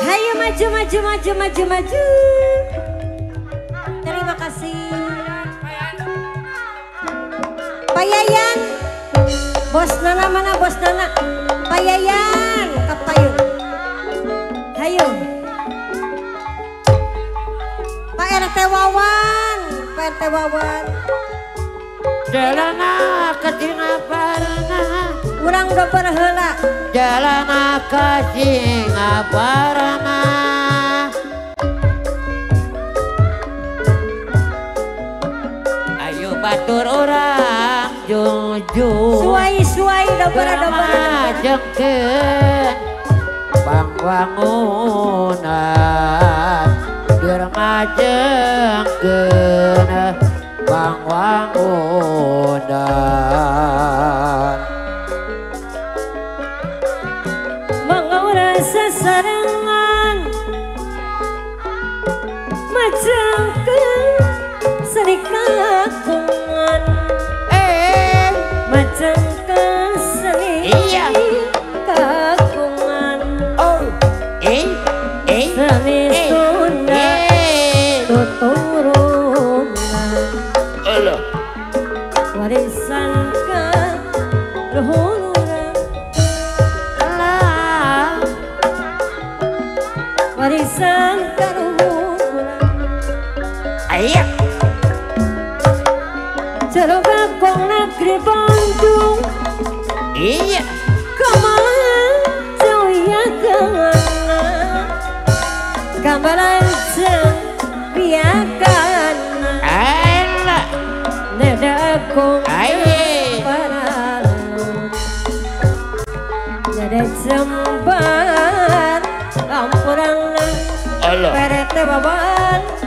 Hayo maju maju maju maju maju. Terima kasih. Pak Yayan. Bos Nana mana bos Nana? Pak Yayan, kapayun. Hayo. Pak RT Wawan, Pak RT Wawan. Jalana ke Singaparna Urang udah berheula. Jalana ke Singaparna Ayo batur orang jujur Suai suai udah ber udah ber. Majengkeun Pangwangunan Biar ngajengkeun Macamkan serikakungan Eh. Macamkan Iya. serikakungan Oh. Eh. Eh. Seni Ayo Jero Gabong negeri Bandung. Iya. Ke mana jauh ya ke mana jeng biarkan Allah Dadaku Ayo paralan Dada jembar Kampurang Allah Perete baban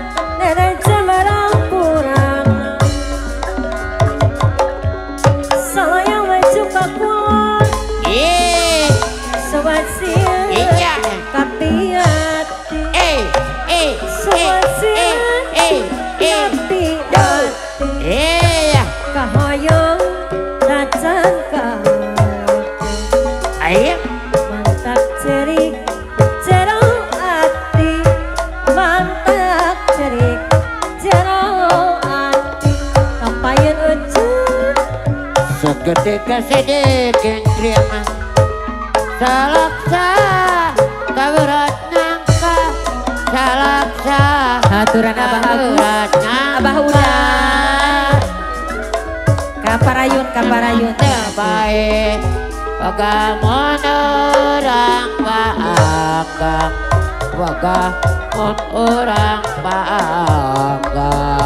Segede kesedek terima Salaksa Kaberat nyangka Salaksa Haturan Abah nyangka Abah udah Kaparayun Kaparayun Baik Bagaimana orang paanggang Bagaimana orang paanggang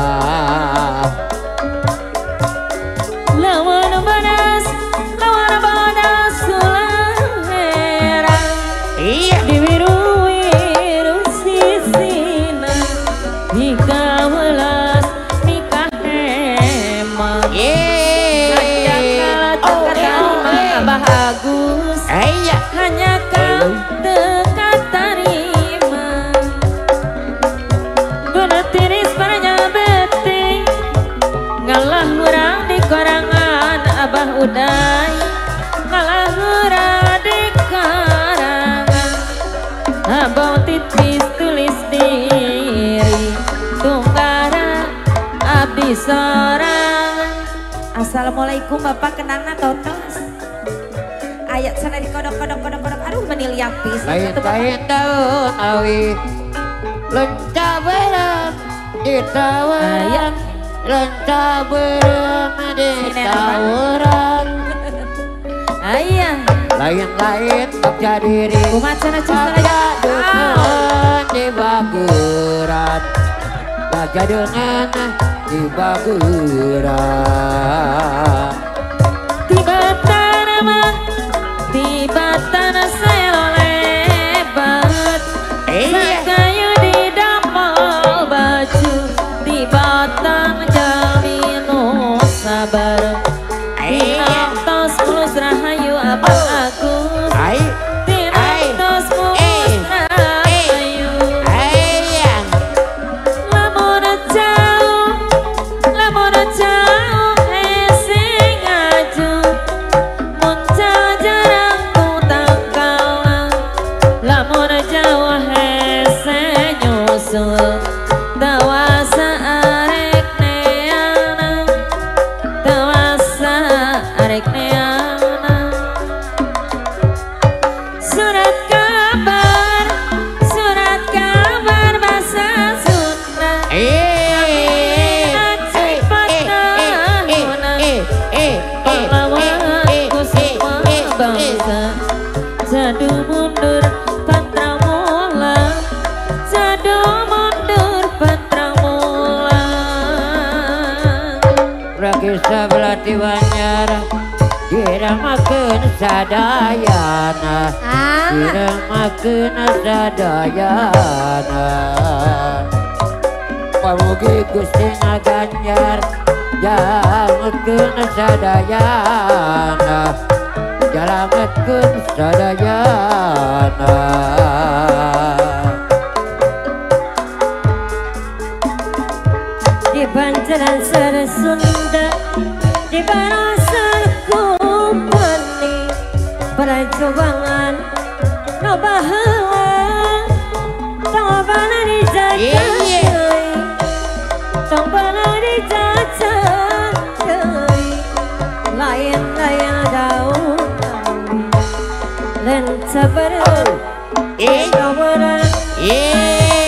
Hanya kau dekat terima Bener tiris paranya bete Ngalah murang di korangan Abah Uday Ngalah murang di karangan Abah titis tulis diri. Tunggara abdi sorangan Assalamualaikum Bapak. Kenangna tontos Ayat sana di kodok kodok kodok kodok Aduh meniliapis Lain-lain daun awi Lenca berem di tawaran. Lenca berem di tawaran. Ayah Lain-lain kerja diri. Kumat sana cuma Baca dengan di bageran Baca dengan di bageran like I. prakisa belati wanyar diramakeun sadayana ah. diramakeun sadayana. Pamugi Gusti ngaganjar jalmekeun sadayana jalmekeun sadayana. Banjaran Sunda di barasan kumpani perjuangan no bahawa tong bana di jajai tong bana di jajai lain lain daun lain Eh, sabar eh,